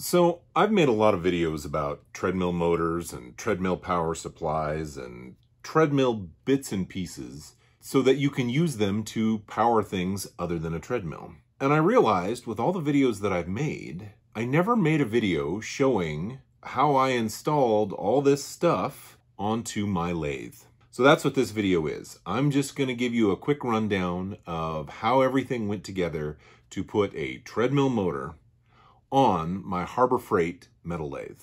So I've made a lot of videos about treadmill motors and treadmill power supplies and treadmill bits and pieces so that you can use them to power things other than a treadmill. And I realized with all the videos that I've made, I never made a video showing how I installed all this stuff onto my lathe. So that's what this video is. I'm just going to give you a quick rundown of how everything went together to put a treadmill motor on my Harbor Freight metal lathe.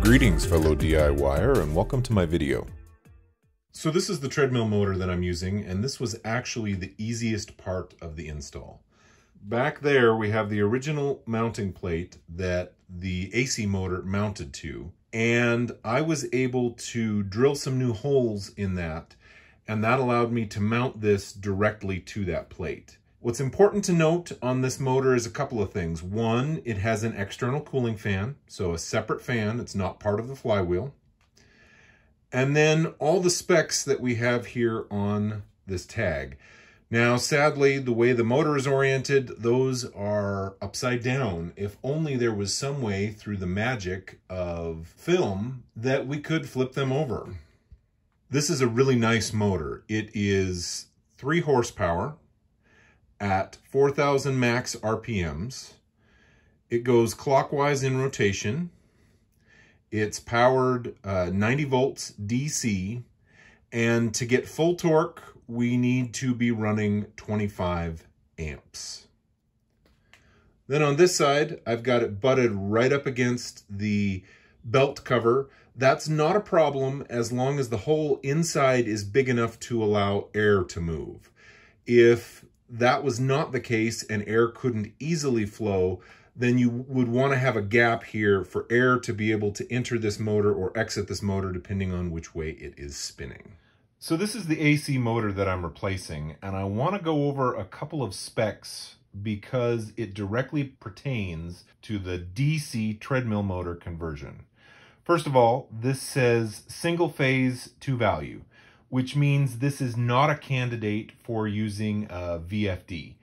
Greetings fellow DIYer and welcome to my video. So this is the treadmill motor that I'm using and this was actually the easiest part of the install. Back there we have the original mounting plate that the AC motor mounted to and I was able to drill some new holes in that and that allowed me to mount this directly to that plate. What's important to note on this motor is a couple of things. One, it has an external cooling fan, so a separate fan. It's not part of the flywheel. And then all the specs that we have here on this tag. Now, sadly, the way the motor is oriented, those are upside down. If only there was some way through the magic of film that we could flip them over. This is a really nice motor. It is three horsepower at 4,000 max RPMs. It goes clockwise in rotation. It's powered uh, 90 volts DC. And to get full torque, we need to be running 25 amps. Then on this side, I've got it butted right up against the belt cover. That's not a problem as long as the hole inside is big enough to allow air to move. If that was not the case and air couldn't easily flow, then you would want to have a gap here for air to be able to enter this motor or exit this motor depending on which way it is spinning. So this is the AC motor that I'm replacing, and I want to go over a couple of specs because it directly pertains to the DC treadmill motor conversion. First of all, this says single phase to value, which means this is not a candidate for using a VFD.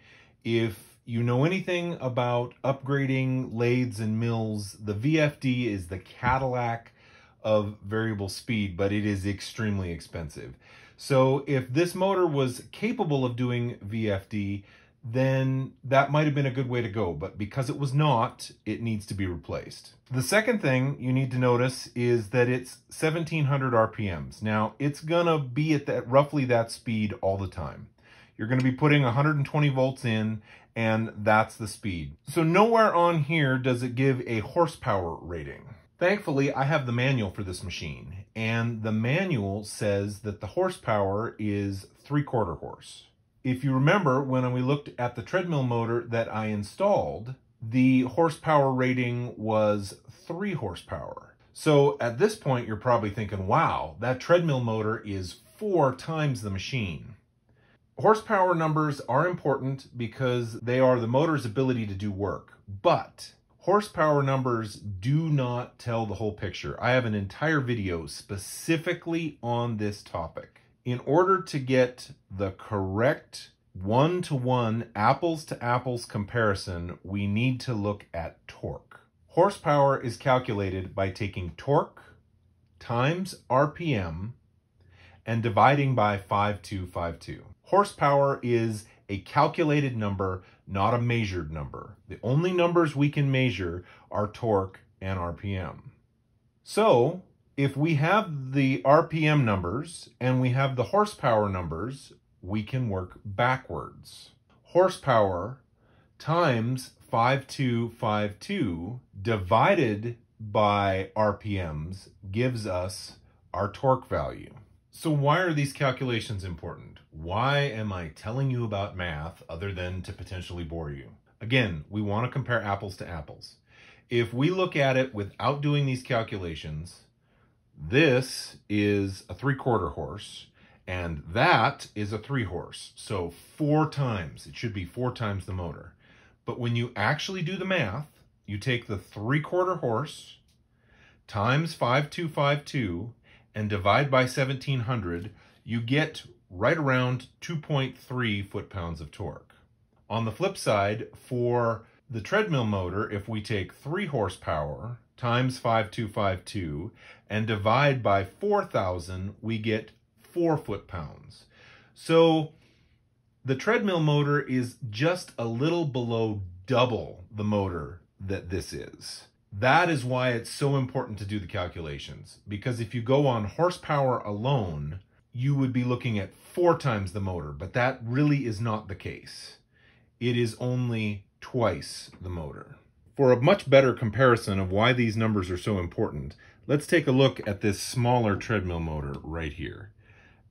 If you know anything about upgrading lathes and mills, the VFD is the Cadillac of variable speed, but it is extremely expensive. So if this motor was capable of doing VFD, then that might have been a good way to go. But because it was not, it needs to be replaced. The second thing you need to notice is that it's 1700 RPMs. Now, it's going to be at that roughly that speed all the time. You're going to be putting 120 volts in, and that's the speed. So nowhere on here does it give a horsepower rating. Thankfully, I have the manual for this machine, and the manual says that the horsepower is three-quarter horse. If you remember, when we looked at the treadmill motor that I installed, the horsepower rating was three horsepower. So at this point, you're probably thinking, wow, that treadmill motor is four times the machine. Horsepower numbers are important because they are the motor's ability to do work, but horsepower numbers do not tell the whole picture. I have an entire video specifically on this topic. In order to get the correct one-to-one apples-to-apples comparison, we need to look at torque. Horsepower is calculated by taking torque times RPM and dividing by 5252. Horsepower is a calculated number, not a measured number. The only numbers we can measure are torque and RPM. So if we have the RPM numbers and we have the horsepower numbers, we can work backwards. Horsepower times 5252 divided by RPMs gives us our torque value. So why are these calculations important? Why am I telling you about math other than to potentially bore you? Again, we want to compare apples to apples. If we look at it without doing these calculations, this is a three-quarter horse, and that is a three horse. So four times, it should be four times the motor. But when you actually do the math, you take the three-quarter horse times 5252 and divide by 1700, you get right around 2.3 foot-pounds of torque. On the flip side, for the treadmill motor, if we take 3 horsepower times 5252 and divide by 4,000, we get 4 foot-pounds. So the treadmill motor is just a little below double the motor that this is. That is why it's so important to do the calculations. Because if you go on horsepower alone, you would be looking at four times the motor, but that really is not the case. It is only twice the motor. For a much better comparison of why these numbers are so important, let's take a look at this smaller treadmill motor right here.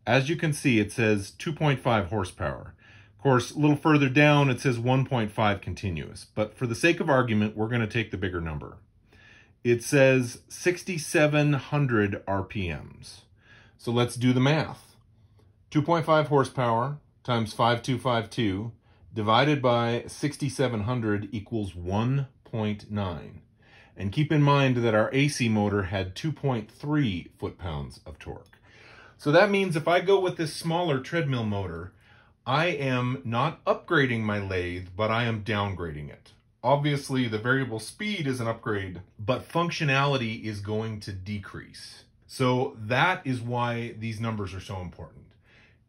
As you can see, it says 2.5 horsepower. Of course, a little further down, it says 1.5 continuous. But for the sake of argument, we're going to take the bigger number. It says 6,700 RPMs. So let's do the math. 2.5 horsepower times 5252 divided by 6,700 equals 1.9. And keep in mind that our AC motor had 2.3 foot-pounds of torque. So that means if I go with this smaller treadmill motor, I am not upgrading my lathe, but I am downgrading it. Obviously, the variable speed is an upgrade, but functionality is going to decrease. So that is why these numbers are so important.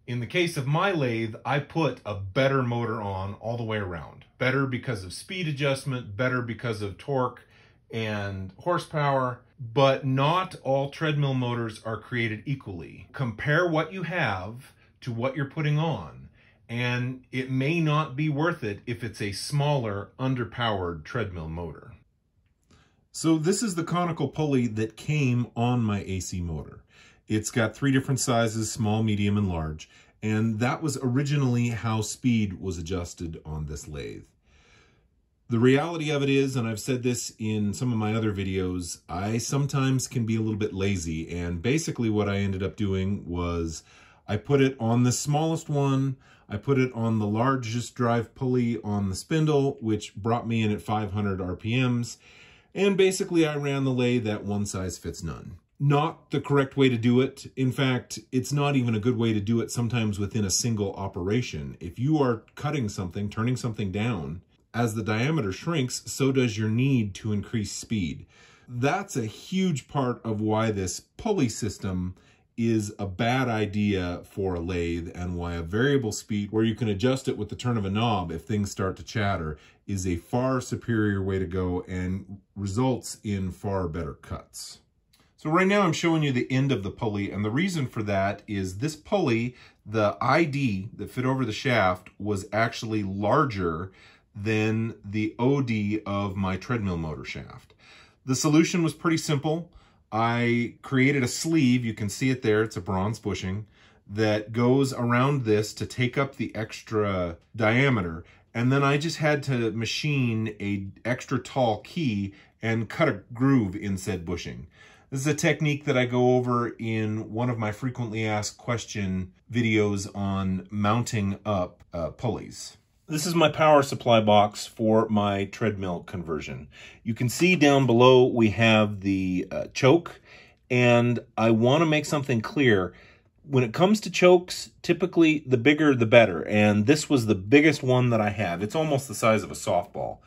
In the case of my lathe, I put a better motor on all the way around. Better because of speed adjustment, better because of torque and horsepower, but not all treadmill motors are created equally. Compare what you have to what you're putting on, and it may not be worth it if it's a smaller, underpowered treadmill motor. So this is the conical pulley that came on my AC motor. It's got three different sizes, small, medium, and large, and that was originally how speed was adjusted on this lathe. The reality of it is, and I've said this in some of my other videos, I sometimes can be a little bit lazy, and basically what I ended up doing was I put it on the smallest one, I put it on the largest drive pulley on the spindle, which brought me in at 500 RPMs, and basically I ran the lathe that one size fits none. Not the correct way to do it. In fact, it's not even a good way to do it sometimes within a single operation. If you are cutting something, turning something down, as the diameter shrinks, so does your need to increase speed. That's a huge part of why this pulley system is a bad idea for a lathe and why a variable speed where you can adjust it with the turn of a knob if things start to chatter is a far superior way to go and results in far better cuts. So right now I'm showing you the end of the pulley and the reason for that is this pulley, the ID that fit over the shaft was actually larger than the OD of my treadmill motor shaft. The solution was pretty simple. I created a sleeve, you can see it there, it's a bronze bushing, that goes around this to take up the extra diameter. And then I just had to machine a extra tall key and cut a groove in said bushing. This is a technique that I go over in one of my frequently asked question videos on mounting up uh, pulleys. This is my power supply box for my treadmill conversion. You can see down below we have the uh, choke, and I want to make something clear. When it comes to chokes, typically the bigger the better, and this was the biggest one that I have. It's almost the size of a softball.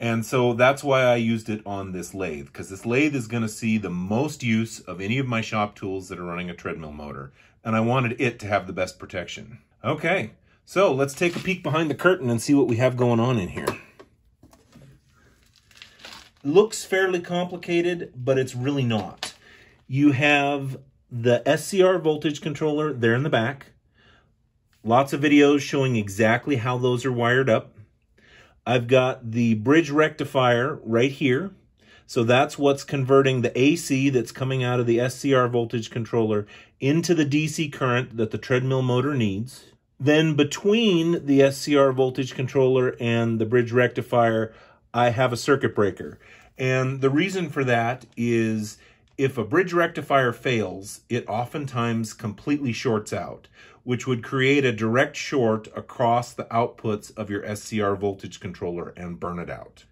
And so that's why I used it on this lathe, because this lathe is going to see the most use of any of my shop tools that are running a treadmill motor, and I wanted it to have the best protection. Okay, so let's take a peek behind the curtain and see what we have going on in here. Looks fairly complicated, but it's really not. You have the SCR voltage controller there in the back. Lots of videos showing exactly how those are wired up. I've got the bridge rectifier right here. So that's what's converting the AC that's coming out of the SCR voltage controller into the DC current that the treadmill motor needs. Then between the SCR voltage controller and the bridge rectifier, I have a circuit breaker. And the reason for that is if a bridge rectifier fails, it oftentimes completely shorts out, which would create a direct short across the outputs of your SCR voltage controller and burn it out.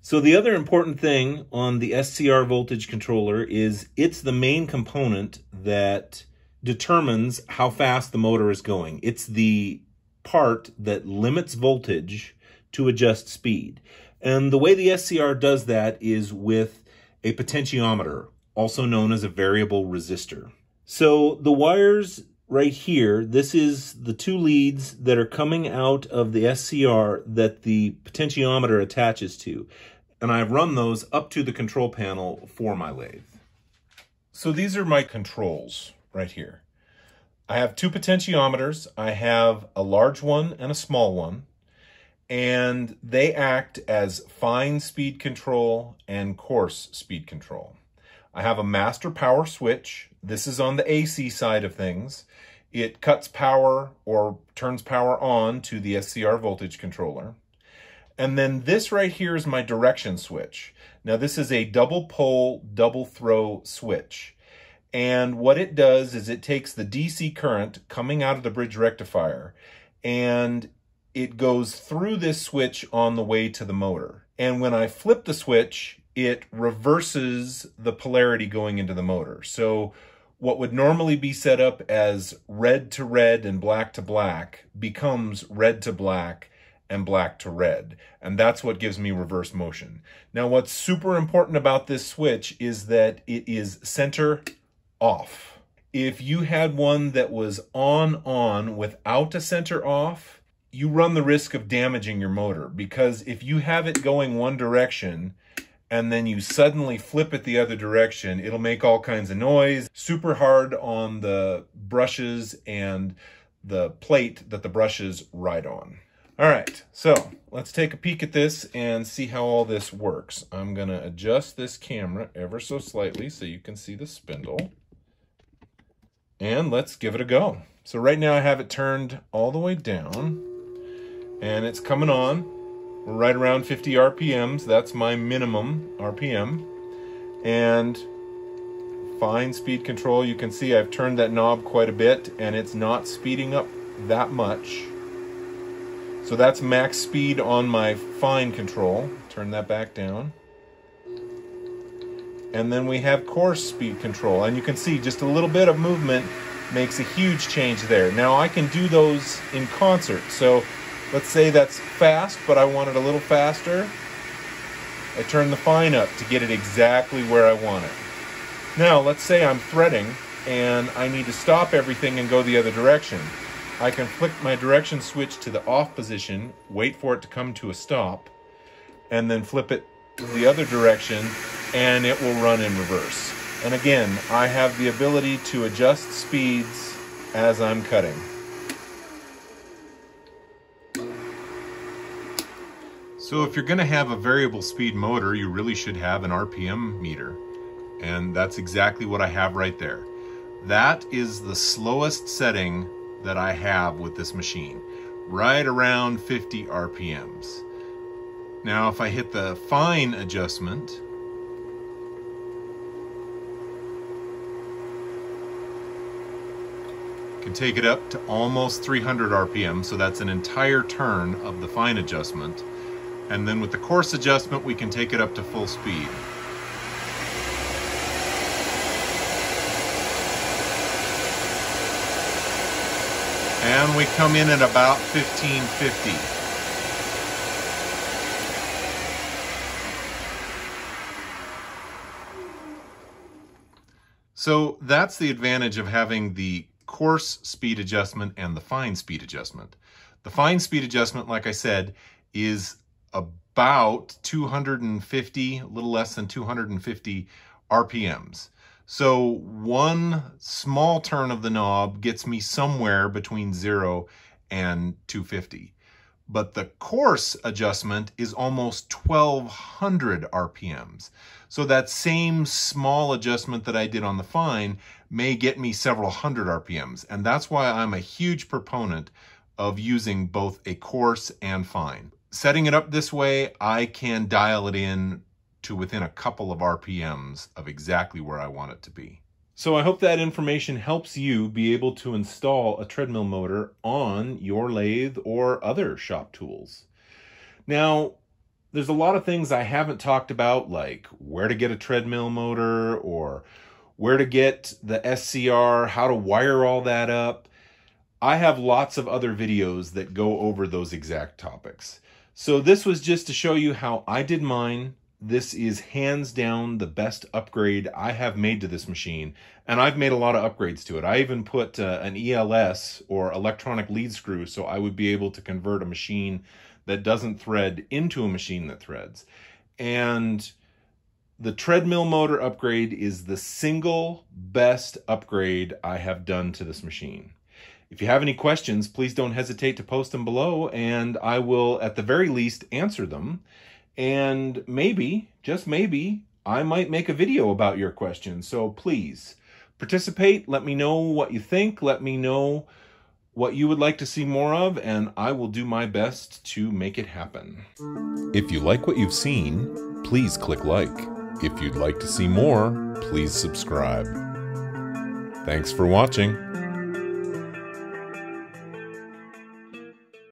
So the other important thing on the SCR voltage controller is it's the main component that determines how fast the motor is going. It's the part that limits voltage to adjust speed. And the way the SCR does that is with a potentiometer, also known as a variable resistor. So the wires right here, this is the two leads that are coming out of the SCR that the potentiometer attaches to. And I've run those up to the control panel for my lathe. So these are my controls right here. I have two potentiometers. I have a large one and a small one. And they act as fine speed control and coarse speed control. I have a master power switch. This is on the AC side of things. It cuts power or turns power on to the SCR voltage controller. And then this right here is my direction switch. Now this is a double pole, double throw switch. And what it does is it takes the DC current coming out of the bridge rectifier and it goes through this switch on the way to the motor. And when I flip the switch, it reverses the polarity going into the motor. So what would normally be set up as red to red and black to black becomes red to black and black to red. And that's what gives me reverse motion. Now, what's super important about this switch is that it is center off. If you had one that was on on without a center off, you run the risk of damaging your motor because if you have it going one direction and then you suddenly flip it the other direction, it'll make all kinds of noise, super hard on the brushes and the plate that the brushes ride on. All right, so let's take a peek at this and see how all this works. I'm gonna adjust this camera ever so slightly so you can see the spindle. And let's give it a go. So right now I have it turned all the way down and it's coming on. We're right around 50 RPMs. That's my minimum RPM. And fine speed control. You can see I've turned that knob quite a bit and it's not speeding up that much. So that's max speed on my fine control. Turn that back down. And then we have coarse speed control. And you can see just a little bit of movement makes a huge change there. Now I can do those in concert. So let's say that's fast, but I want it a little faster. I turn the fine up to get it exactly where I want it. Now let's say I'm threading and I need to stop everything and go the other direction. I can flick my direction switch to the off position, wait for it to come to a stop, and then flip it the other direction and it will run in reverse. And again, I have the ability to adjust speeds as I'm cutting. So if you're going to have a variable speed motor, you really should have an RPM meter. And that's exactly what I have right there. That is the slowest setting that I have with this machine, right around 50 RPMs. Now, if I hit the fine adjustment, can take it up to almost 300 RPM, so that's an entire turn of the fine adjustment. And then with the coarse adjustment, we can take it up to full speed. And we come in at about 1550. So that's the advantage of having the coarse speed adjustment and the fine speed adjustment. The fine speed adjustment, like I said, is about 250, a little less than 250 RPMs. So one small turn of the knob gets me somewhere between zero and 250. But the coarse adjustment is almost 1200 RPMs. So that same small adjustment that I did on the fine may get me several hundred RPMs. And that's why I'm a huge proponent of using both a coarse and fine. Setting it up this way, I can dial it in to within a couple of RPMs of exactly where I want it to be. So I hope that information helps you be able to install a treadmill motor on your lathe or other shop tools. Now, there's a lot of things I haven't talked about, like where to get a treadmill motor or where to get the SCR, how to wire all that up. I have lots of other videos that go over those exact topics. So this was just to show you how I did mine. This is hands down the best upgrade I have made to this machine. And I've made a lot of upgrades to it. I even put uh, an ELS or electronic lead screw so I would be able to convert a machine that doesn't thread into a machine that threads. And the treadmill motor upgrade is the single best upgrade I have done to this machine. If you have any questions, please don't hesitate to post them below, and I will, at the very least, answer them. And maybe, just maybe, I might make a video about your question. So please participate. Let me know what you think. Let me know what you would like to see more of, and I will do my best to make it happen. If you like what you've seen, please click like. If you'd like to see more, please subscribe. Thanks for watching.